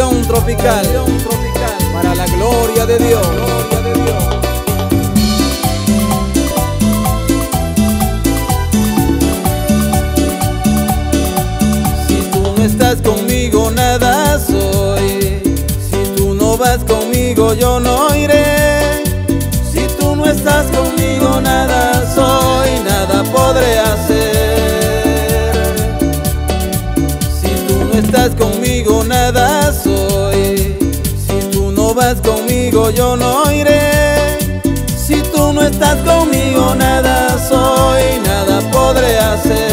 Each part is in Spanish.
Tropical, para la gloria de Dios. Si tú no estás conmigo, nada soy. Si tú no vas conmigo, yo no iré. Si tú no estás conmigo, vas conmigo yo no iré. Si tú no estás conmigo nada soy, nada podré hacer.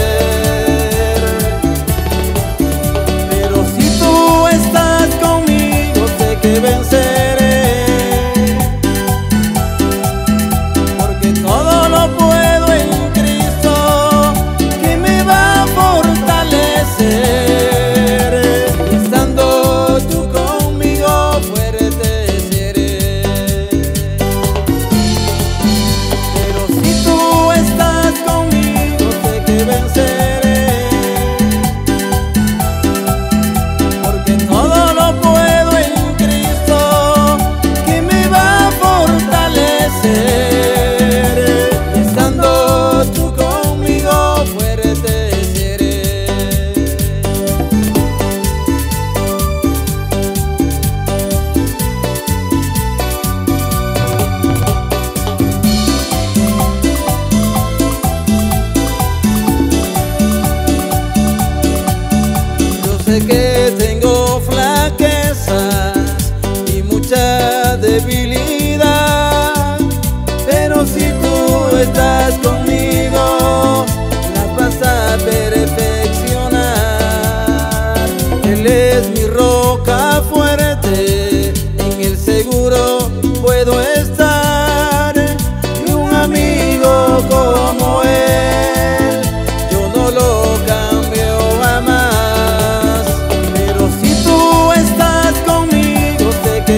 sé qué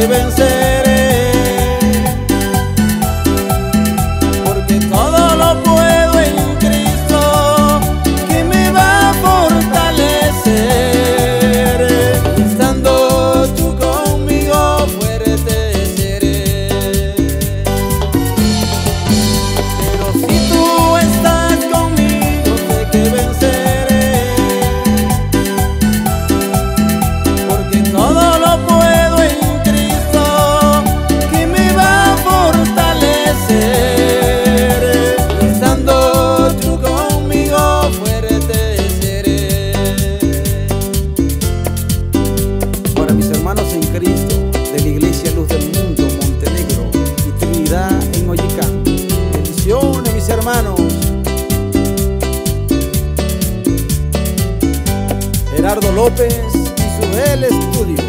deben ser. Hermanos en Cristo de la Iglesia Luz del Mundo, Montenegro y Trinidad en Ollica. Bendiciones, mis hermanos. Gerardo López y su L Estudio.